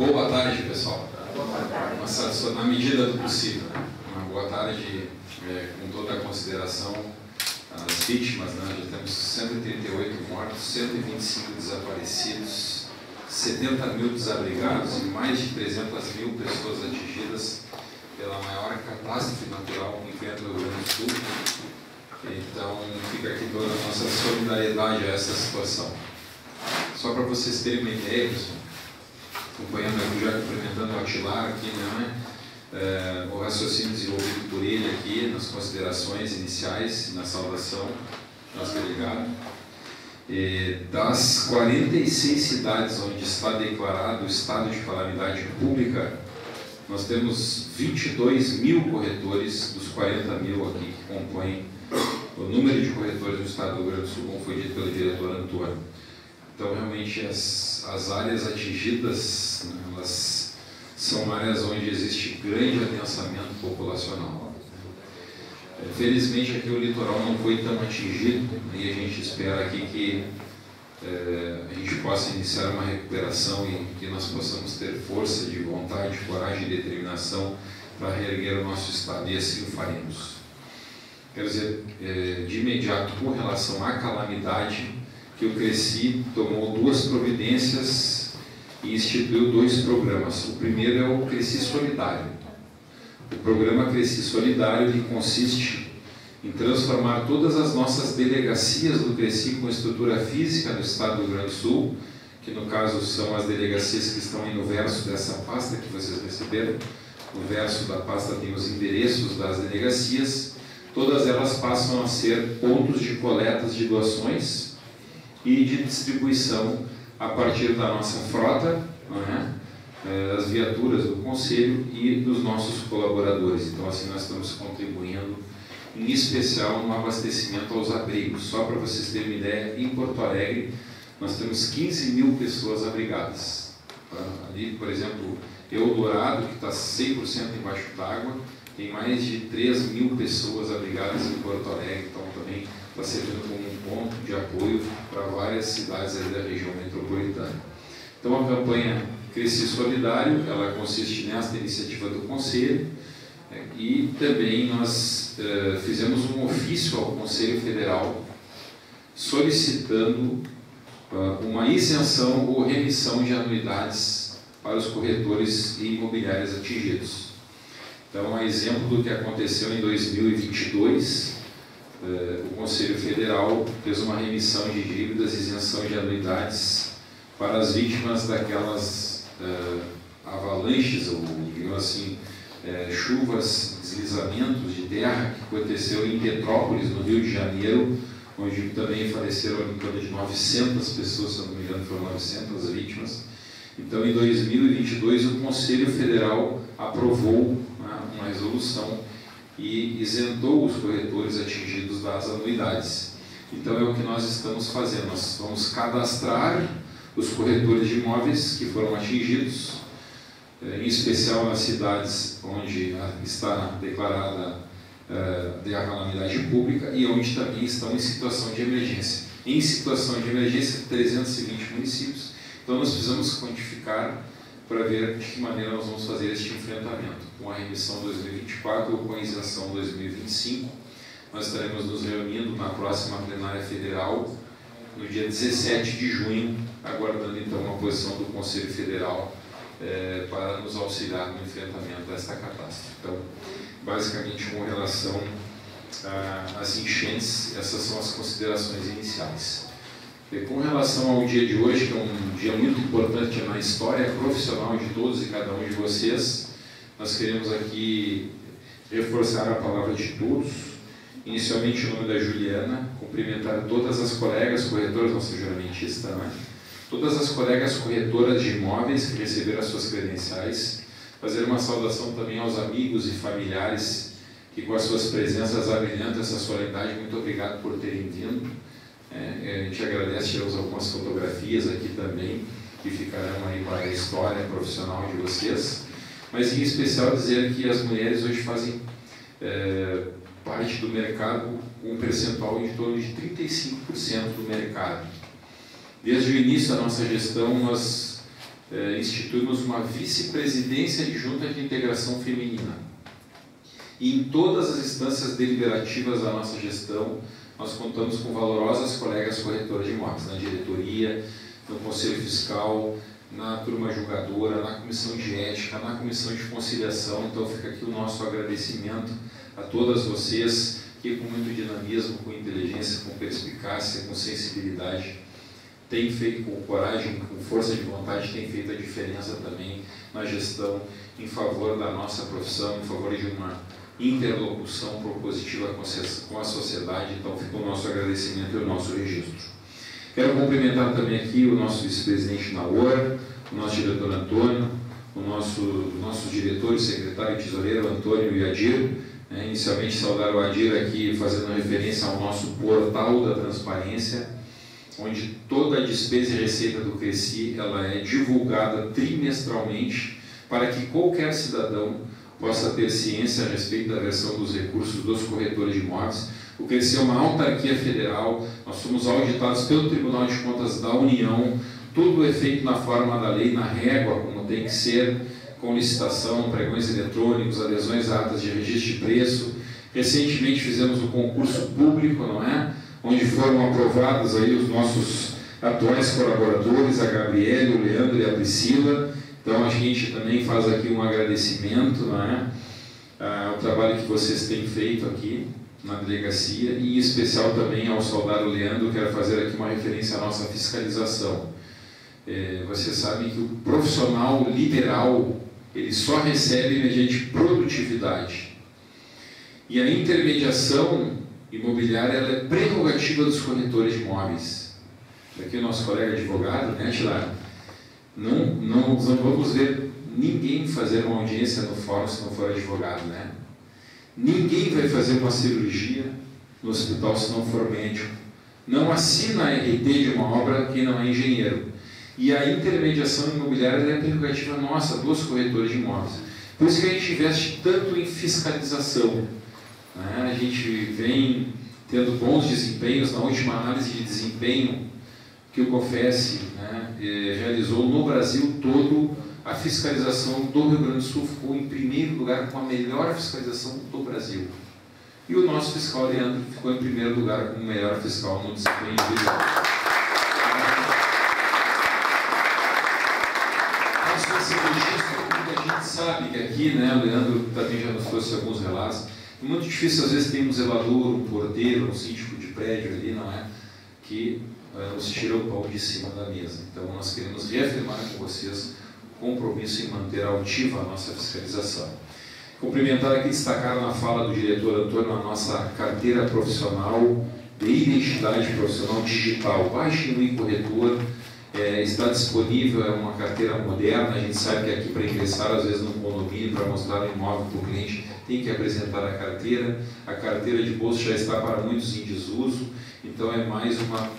Boa tarde, pessoal. Satisfação na medida do possível. Uma boa tarde é, com toda a consideração às vítimas. Né? Já temos 138 mortos, 125 desaparecidos, 70 mil desabrigados e mais de 300 mil pessoas atingidas pela maior catástrofe natural que enfrenta o Rio Grande do Sul. Então, fica aqui toda a nossa solidariedade a essa situação. Só para vocês terem uma ideia, pessoal, acompanhando aqui, já cumprimentando o Atilar aqui, né? É, o raciocínio desenvolvido por ele aqui nas considerações iniciais, na saudação, nosso delegado. E das 46 cidades onde está declarado o estado de calamidade pública, nós temos 22 mil corretores dos 40 mil aqui que compõem o número de corretores no estado do Rio Grande do Sul, como foi dito pelo diretor Antônio. Então, realmente, as, as áreas atingidas, né, elas são áreas onde existe grande adensamento populacional. É, felizmente, aqui o litoral não foi tão atingido e a gente espera aqui que é, a gente possa iniciar uma recuperação e que nós possamos ter força de vontade, coragem e determinação para reerguer o nosso Estado, e assim o faremos. Quer dizer, é, de imediato, com relação à calamidade, que o Cresci tomou duas providências e instituiu dois programas. O primeiro é o Cresci Solidário. O programa Cresci Solidário que consiste em transformar todas as nossas delegacias do Cresci com estrutura física no estado do Rio Grande do Sul, que no caso são as delegacias que estão aí no verso dessa pasta que vocês receberam. No verso da pasta tem os endereços das delegacias. Todas elas passam a ser pontos de coletas de doações e de distribuição a partir da nossa frota, é? das viaturas do Conselho e dos nossos colaboradores. Então, assim, nós estamos contribuindo, em especial, no abastecimento aos abrigos. Só para vocês terem uma ideia, em Porto Alegre, nós temos 15 mil pessoas abrigadas. Ali, por exemplo, Eldorado, que está 100% embaixo d'água, tem mais de 3 mil pessoas abrigadas em Porto Alegre, então também está servindo como ponto de apoio para várias cidades da região metropolitana. Então a campanha Crescer Solidário, ela consiste nesta iniciativa do Conselho é, e também nós é, fizemos um ofício ao Conselho Federal solicitando uh, uma isenção ou remissão de anuidades para os corretores e imobiliários atingidos. Então, a exemplo do que aconteceu em 2022, eh, o Conselho Federal fez uma remissão de dívidas, isenção de anuidades para as vítimas daquelas uh, avalanches, ou digamos assim, uh, chuvas, deslizamentos de terra que aconteceu em Petrópolis, no Rio de Janeiro, onde também faleceram em torno de 900 pessoas, se não me engano, foram 900 vítimas. Então, em 2022, o Conselho Federal aprovou né, uma resolução e isentou os corretores atingidos das anuidades. Então é o que nós estamos fazendo, nós vamos cadastrar os corretores de imóveis que foram atingidos, eh, em especial nas cidades onde está declarada eh, a calamidade pública e onde também estão em situação de emergência. Em situação de emergência, 320 municípios. Então nós precisamos quantificar para ver de que maneira nós vamos fazer este enfrentamento. Com a remissão 2024 ou com a isenção 2025, nós estaremos nos reunindo na próxima plenária federal, no dia 17 de junho, aguardando então uma posição do Conselho Federal eh, para nos auxiliar no enfrentamento desta catástrofe. Então, basicamente, com relação às enchentes, essas são as considerações iniciais. Com relação ao dia de hoje, que é um dia muito importante na história profissional de todos e cada um de vocês, nós queremos aqui reforçar a palavra de todos. Inicialmente, o nome da Juliana, cumprimentar todas as colegas corretoras, nossa juramentista, né? todas as colegas corretoras de imóveis que receberam as suas credenciais, fazer uma saudação também aos amigos e familiares que, com as suas presenças, abrilhantam essa solenidade. Muito obrigado por terem vindo. É, a gente agradece, tiramos algumas fotografias aqui também, que ficarão aí para a história profissional de vocês. Mas em especial dizer que as mulheres hoje fazem é, parte do mercado com um percentual de torno de 35% do mercado. Desde o início da nossa gestão, nós eh, instituímos uma vice-presidência adjunta de integração feminina. E em todas as instâncias deliberativas da nossa gestão, nós contamos com valorosas colegas corretoras de imóveis, na diretoria, no conselho fiscal, na turma julgadora, na comissão de ética, na comissão de conciliação. Então fica aqui o nosso agradecimento a todas vocês que com muito dinamismo, com inteligência, com perspicácia, com sensibilidade, tem feito com coragem, com força de vontade, tem feito a diferença também na gestão em favor da nossa profissão, em favor de uma interlocução propositiva com a sociedade. Então fica o nosso agradecimento e o nosso registro. Quero cumprimentar também aqui o nosso vice-presidente Naor, o nosso diretor Antônio, o nosso, nosso diretor e secretário e tesoureiro Antônio e Adir. Né? Inicialmente saudar o Adir aqui fazendo referência ao nosso portal da transparência, onde toda a despesa e receita do Cresci ela é divulgada trimestralmente para que qualquer cidadão possa ter ciência a respeito da versão dos recursos dos corretores de imóveis o CRECI é uma autarquia federal, nós somos auditados pelo Tribunal de Contas da União, tudo é feito na forma da lei, na régua, como tem que ser, com licitação, pregões eletrônicos, adesões a atas de registro de preço. Recentemente fizemos um concurso público, não é? Onde foram aprovados aí os nossos atuais colaboradores, a Gabriela, o Leandro e a Priscila. Então a gente também faz aqui um agradecimento, não é? Ah, trabalho que vocês têm feito aqui na delegacia e em especial também ao soldado Leandro, quero fazer aqui uma referência à nossa fiscalização. É, vocês sabem que o profissional liberal ele só recebe mediante produtividade. E a intermediação imobiliária ela é prerrogativa dos corretores de imóveis. Aqui o nosso colega advogado, né, Tilar? Não, não, não vamos ver ninguém fazer uma audiência no fórum se não for advogado, né? Ninguém vai fazer uma cirurgia no hospital se não for médico. Não assina a RT de uma obra quem não é engenheiro. E a intermediação imobiliária é prerrogativa nossa, dos corretores de imóveis. Por isso que a gente investe tanto em fiscalização. Né? A gente vem tendo bons desempenhos. Na última análise de desempenho que o COFES né, eh, realizou no Brasil todo, a fiscalização do Rio Grande do Sul ficou em primeiro lugar com a melhor fiscalização do Brasil. E o nosso fiscal Leandro ficou em primeiro lugar com o melhor fiscal no desempenho individual. A gente sabe que aqui, né, o Leandro também já nos trouxe alguns relatos, é muito difícil, às vezes, tem um zelador, um porteiro, um síndico de prédio ali, não é? Que nos tira o pão de cima da mesa. Então, nós queremos reafirmar com vocês compromisso em manter altiva a nossa fiscalização. Cumprimentar aqui, destacar na fala do diretor Antônio a nossa carteira profissional de identidade profissional digital. Baixe no e-corretor, é, está disponível, é uma carteira moderna. A gente sabe que aqui para ingressar, às vezes no condomínio, para mostrar o imóvel para o cliente, tem que apresentar a carteira. A carteira de bolso já está para muitos em desuso, então é mais uma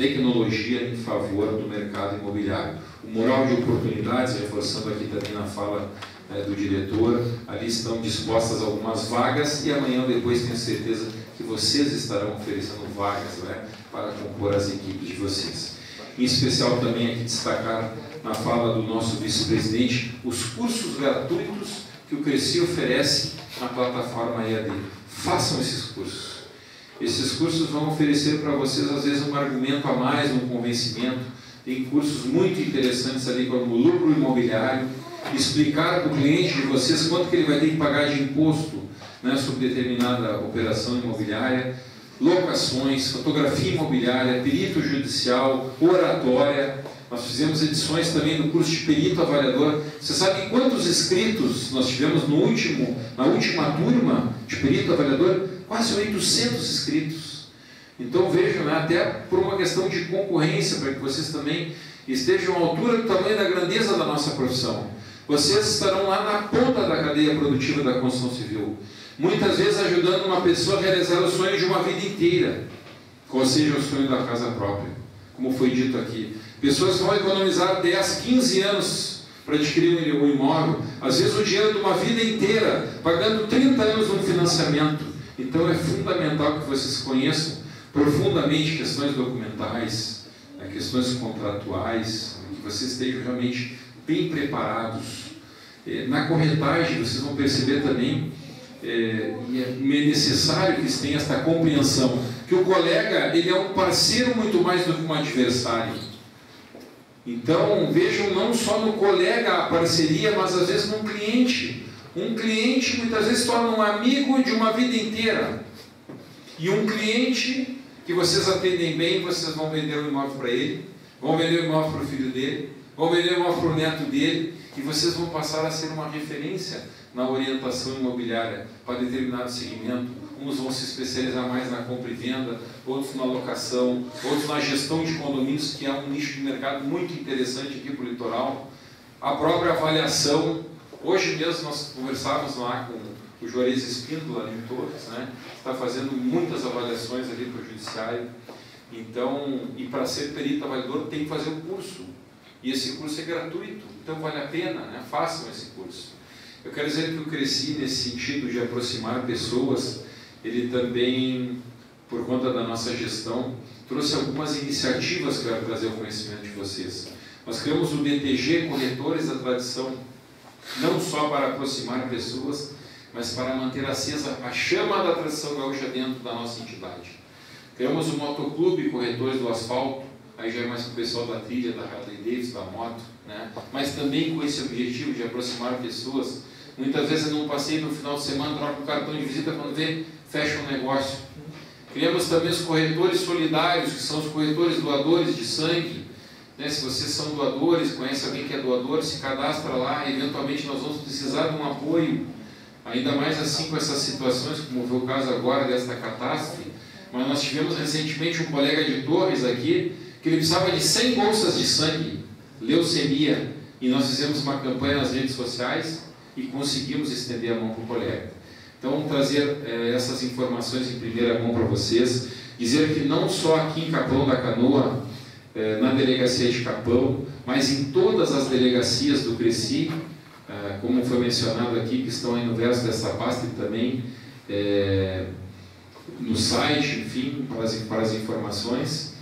tecnologia em favor do mercado imobiliário. O mural de oportunidades, reforçando aqui também na fala é, do diretor, ali estão dispostas algumas vagas e amanhã depois tenho certeza que vocês estarão oferecendo vagas né, para compor as equipes de vocês. Em especial também aqui destacar na fala do nosso vice-presidente os cursos gratuitos que o Cresci oferece na plataforma EAD. Façam esses cursos esses cursos vão oferecer para vocês, às vezes, um argumento a mais, um convencimento. Tem cursos muito interessantes ali, como lucro imobiliário, explicar para o cliente de vocês quanto que ele vai ter que pagar de imposto né, sobre determinada operação imobiliária, locações, fotografia imobiliária, perito judicial, oratória. Nós fizemos edições também do curso de perito avaliador. Você sabe quantos inscritos nós tivemos no último, na última turma de perito avaliador? Quase 800 inscritos. Então vejam, né, até por uma questão de concorrência, para que vocês também estejam à altura do tamanho da grandeza da nossa profissão. Vocês estarão lá na ponta da cadeia produtiva da construção civil. Muitas vezes ajudando uma pessoa a realizar o sonho de uma vida inteira, ou seja, o sonho da casa própria, como foi dito aqui. Pessoas vão economizar 10, 15 anos para adquirir um imóvel, às vezes o dinheiro de uma vida inteira, pagando 30 anos num financiamento. Então é fundamental que vocês conheçam profundamente questões documentais, né, questões contratuais, que vocês estejam realmente bem preparados. É, na corretagem, vocês vão perceber também, é, e é necessário que eles tenham esta compreensão, que o colega ele é um parceiro muito mais do que um adversário. Então, vejam não só no colega a parceria, mas às vezes no cliente. Um cliente muitas vezes torna um amigo de uma vida inteira. E um cliente que vocês atendem bem, vocês vão vender o um imóvel para ele, vão vender o um imóvel para o filho dele, vão vender o um imóvel para o neto dele, e vocês vão passar a ser uma referência na orientação imobiliária para determinado segmento. Uns vão se especializar mais na compra e venda, outros na locação, outros na gestão de condomínios, que é um nicho de mercado muito interessante aqui para o litoral. A própria avaliação. Hoje mesmo nós conversávamos lá com o Juarez Espíndola de Torres, né? está fazendo muitas avaliações ali para o judiciário. Então, e para ser perito avaliador tem que fazer o curso. E esse curso é gratuito, então vale a pena, né? façam esse curso. Eu quero dizer que eu cresci nesse sentido de aproximar pessoas, ele também, por conta da nossa gestão, trouxe algumas iniciativas que eu quero trazer ao conhecimento de vocês. Nós criamos o BTG Corretores da Tradição, não só para aproximar pessoas, mas para manter acesa a chama da tradição gaúcha dentro da nossa entidade. Criamos o Motoclube Corretores do Asfalto, aí já é mais para o pessoal da trilha, da Harley Davidson, da moto, né? mas também com esse objetivo de aproximar pessoas. Muitas vezes eu não passei no final de semana, troco o cartão de visita, quando vê, fecha um negócio. Criamos também os corretores solidários, que são os corretores doadores de sangue. Né? Se vocês são doadores, conhece alguém que é doador, se cadastra lá, eventualmente nós vamos precisar de um apoio, ainda mais assim com essas situações, como foi o caso agora desta catástrofe. Mas nós tivemos recentemente um colega de Torres aqui, que ele precisava de 100 bolsas de sangue, leucemia, e nós fizemos uma campanha nas redes sociais e conseguimos estender a mão para o colega. Então, trazer eh, essas informações em primeira mão para vocês, dizer que não só aqui em Capão da Canoa, na delegacia de Capão, mas em todas as delegacias do Cresci, eh, como foi mencionado aqui, que estão aí no verso dessa pasta e também no site, enfim, para as, para as informações,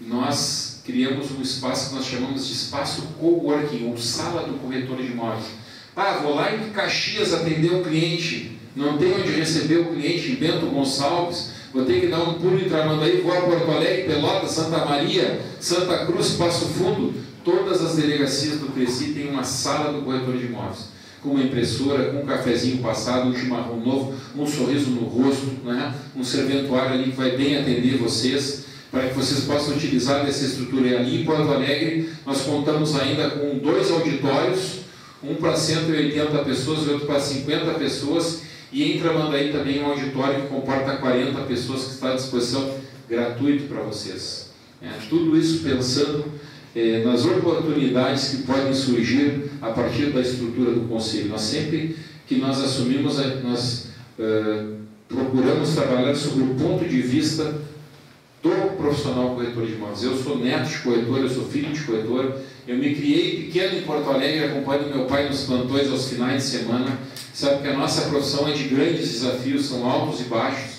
nós criamos um espaço que nós chamamos de espaço coworking, ou sala do corretor de imóveis. Ah, vou lá em Caxias atender o cliente, não tenho onde receber o cliente Bento Gonçalves, vou ter que dar um pulo em Tramandaí, vou a Porto Alegre, Pelota, Santa Maria, Santa Cruz, Passo Fundo. Todas as delegacias do Cresci têm uma sala do corretor de imóveis, com uma impressora, com um cafezinho passado, um chimarrão novo, um sorriso no rosto, né? um serventuário ali que vai bem atender vocês para que vocês possam utilizar dessa estrutura. E ali em Porto Alegre, nós contamos ainda com dois auditórios, um para 180 pessoas e outro para 50 pessoas, e em Tramandaí também um auditório que comporta 40 pessoas que está à disposição gratuito para vocês. É, tudo isso pensando é, nas oportunidades que podem surgir a partir da estrutura do Conselho. Nós sempre que nós assumimos, nós uh, procuramos trabalhar sobre o ponto de vista do profissional corretor de imóveis. Eu sou neto de corretor, eu sou filho de corretor. Eu me criei pequeno em Porto Alegre, acompanho meu pai nos plantões aos finais de semana. Sabe que a nossa profissão é de grandes desafios, são altos e baixos.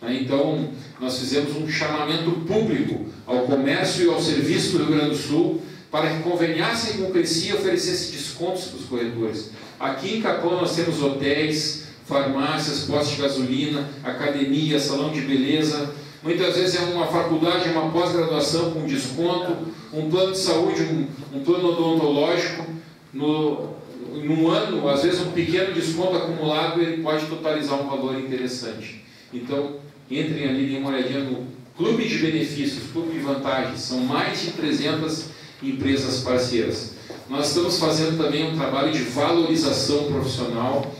Né? Então, nós fizemos um chamamento público ao comércio e ao serviço do Rio Grande do Sul para que conveniassem com o Cresci e oferecesse descontos para os corretores. Aqui em Capão nós temos hotéis, farmácias, postos de gasolina, academia, salão de beleza, Muitas vezes é uma faculdade, uma pós-graduação com desconto, um plano de saúde, um, um plano odontológico. No, num ano, às vezes um pequeno desconto acumulado, ele pode totalizar um valor interessante. Então, entrem ali, deem uma olhadinha no Clube de Benefícios, Clube de Vantagens. São mais de 300 empresas parceiras. Nós estamos fazendo também um trabalho de valorização profissional.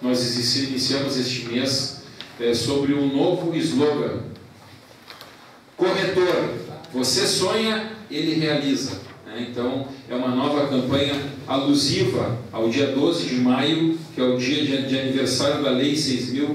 Nós iniciamos este mês é, sobre um novo slogan Corretor, você sonha, ele realiza. Né? Então, é uma nova campanha alusiva ao dia 12 de maio, que é o dia de, de aniversário da Lei 6.530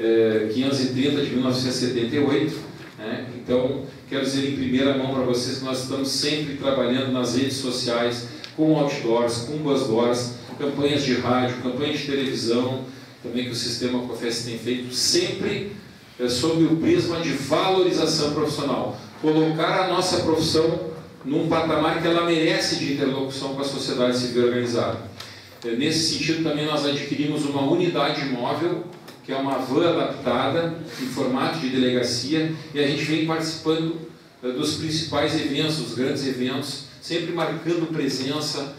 eh, de 1978. Né? Então, quero dizer em primeira mão para vocês que nós estamos sempre trabalhando nas redes sociais, com outdoors, com buzzboards, campanhas de rádio, campanhas de televisão, também que o sistema COFES tem feito, sempre é sob o prisma de valorização profissional. Colocar a nossa profissão num patamar que ela merece de interlocução com a sociedade civil organizada. É, nesse sentido, também nós adquirimos uma unidade móvel, que é uma van adaptada em formato de delegacia, e a gente vem participando é, dos principais eventos, dos grandes eventos, sempre marcando presença,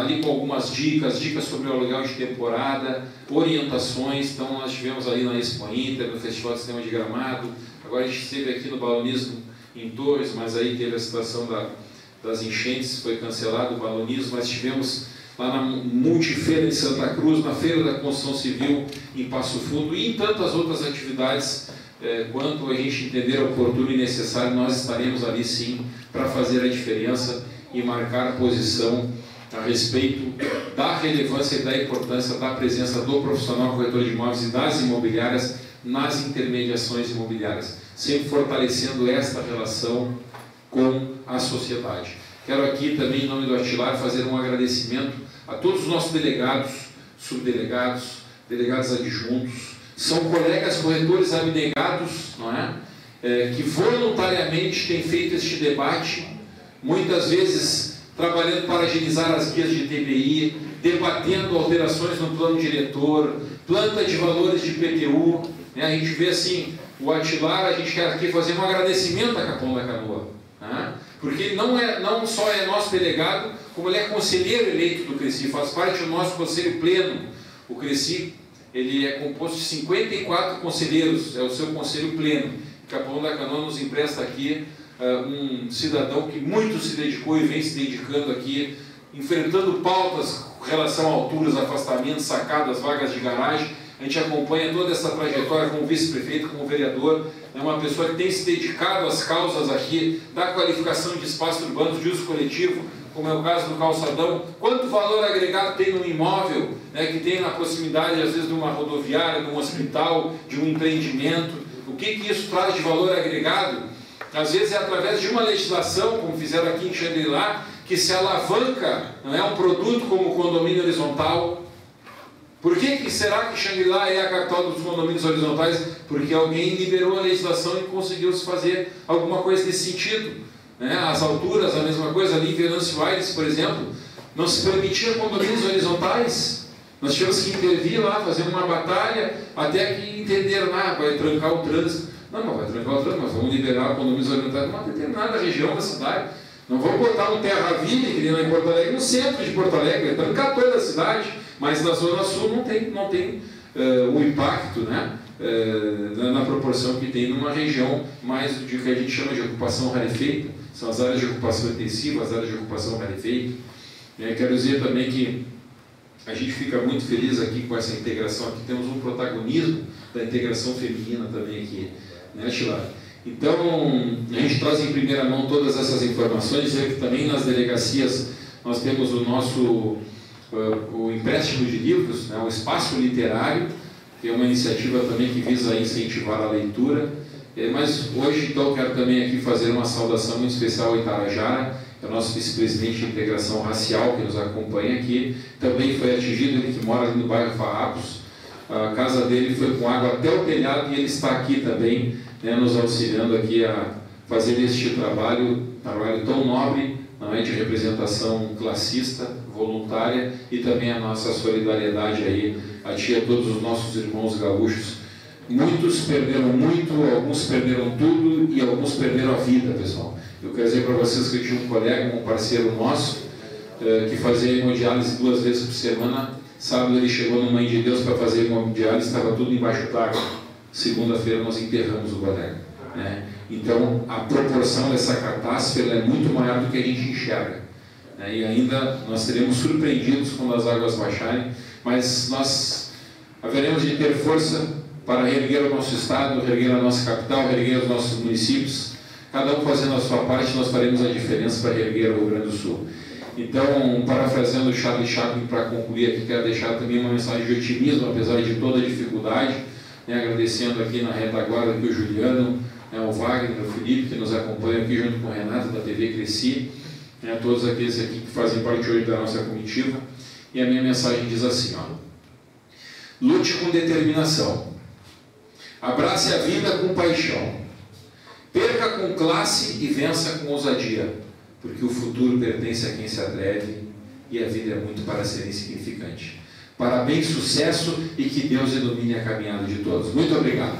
ali com algumas dicas, dicas sobre o aluguel de temporada, orientações. Então, nós tivemos ali na Expo Inter, no Festival de Cinema de Gramado, agora a gente esteve aqui no Balonismo em Torres, mas aí teve a situação da, das enchentes, foi cancelado o balonismo, mas tivemos lá na Multifeira em Santa Cruz, na Feira da Construção Civil em Passo Fundo e em tantas outras atividades, é, quanto a gente entender oportuno e necessário, nós estaremos ali sim para fazer a diferença e marcar posição a respeito da relevância e da importância da presença do profissional corretor de imóveis e das imobiliárias nas intermediações imobiliárias, sempre fortalecendo esta relação com a sociedade. Quero aqui também, em nome do Atilar, fazer um agradecimento a todos os nossos delegados, subdelegados, delegados adjuntos, são colegas corretores abnegados, não é? é que voluntariamente têm feito este debate, muitas vezes trabalhando para agilizar as guias de TBI, debatendo alterações no plano diretor, planta de valores de PTU. Né? A gente vê assim, o Atilar, a gente quer aqui fazer um agradecimento a Capão da Canoa. Né? Porque não, é, não só é nosso delegado, como ele é conselheiro eleito do Cresci, faz parte do nosso conselho pleno. O Cresci ele é composto de 54 conselheiros, é o seu conselho pleno. Capão da Canoa nos empresta aqui uh, um cidadão que muito se dedicou e vem se dedicando aqui, enfrentando pautas com relação a alturas, afastamentos, sacadas, vagas de garagem. A gente acompanha toda essa trajetória como vice-prefeito, como vereador. É uma pessoa que tem se dedicado às causas aqui da qualificação de espaços urbanos de uso coletivo, como é o caso do calçadão. Quanto valor agregado tem num imóvel né, que tem na proximidade, às vezes, de uma rodoviária, de um hospital, de um empreendimento? O que, que isso traz de valor agregado? Às vezes é através de uma legislação, como fizeram aqui em Xangri-Lá, que se alavanca não é um produto como o condomínio horizontal. Por que, que será que Xangri-Lá é a capital dos condomínios horizontais? Porque alguém liberou a legislação e conseguiu se fazer alguma coisa nesse sentido. Né? As alturas, a mesma coisa, ali em Venâncio Aires, por exemplo, não se permitia condomínios horizontais. Nós tivemos que intervir lá, fazer uma batalha, até que entenderam, ah, vai trancar o trânsito. Não, mas vai trancar o trânsito, mas vamos liberar condomínios orientados numa determinada região da cidade. Não vamos botar um terra-vida, que nem lá em Porto Alegre, no centro de Porto Alegre, trancar toda a cidade, mas na Zona Sul não tem, não tem uh, o impacto, né? Uh, na, proporção que tem numa região mais de que a gente chama de ocupação rarefeita, são as áreas de ocupação intensiva, as áreas de ocupação rarefeita. Uh, quero dizer também que a gente fica muito feliz aqui com essa integração, aqui temos um protagonismo da integração feminina também aqui né, Chilar? Então, a gente traz em primeira mão todas essas informações, e também nas delegacias nós temos o nosso uh, o empréstimo de livros, né, o espaço literário, que é uma iniciativa também que visa incentivar a leitura. É, mas hoje, então, quero também aqui fazer uma saudação muito especial ao Itarajara, que é o nosso vice-presidente de integração racial, que nos acompanha aqui. Também foi atingido, ele que mora ali no bairro Farrapos. A casa dele foi com água até o telhado e ele está aqui também né, nos auxiliando aqui a fazer este trabalho, trabalho tão nobre, não é, de representação classista, voluntária e também a nossa solidariedade aí a ti a todos os nossos irmãos gaúchos. Muitos perderam muito, alguns perderam tudo e alguns perderam a vida, pessoal. Eu quero dizer para vocês que eu tinha um colega, um parceiro nosso, eh, que fazia hemodiálise duas vezes por semana. Sábado ele chegou no Mãe de Deus para fazer hemodiálise, estava tudo embaixo d'água segunda-feira nós enterramos o colega. Né? Então, a proporção dessa catástrofe é muito maior do que a gente enxerga. Né? E ainda nós seremos surpreendidos quando as águas baixarem, mas nós haveremos de ter força para reerguer o nosso Estado, reerguer a nossa capital, reerguer os nossos municípios. Cada um fazendo a sua parte, nós faremos a diferença para reerguer o Rio Grande do Sul. Então, parafraseando o Charlie Chaplin para concluir aqui, quero deixar também uma mensagem de otimismo, apesar de toda a dificuldade né, agradecendo aqui na retaguarda aqui o Juliano, né, o Wagner, o Felipe, que nos acompanham aqui junto com o Renato da TV Cresci, né, todos aqueles aqui que fazem parte hoje da nossa comitiva. E a minha mensagem diz assim, ó, lute com determinação, abrace a vida com paixão, perca com classe e vença com ousadia, porque o futuro pertence a quem se atreve e a vida é muito para ser insignificante. Parabéns, sucesso e que Deus ilumine a caminhada de todos. Muito obrigado.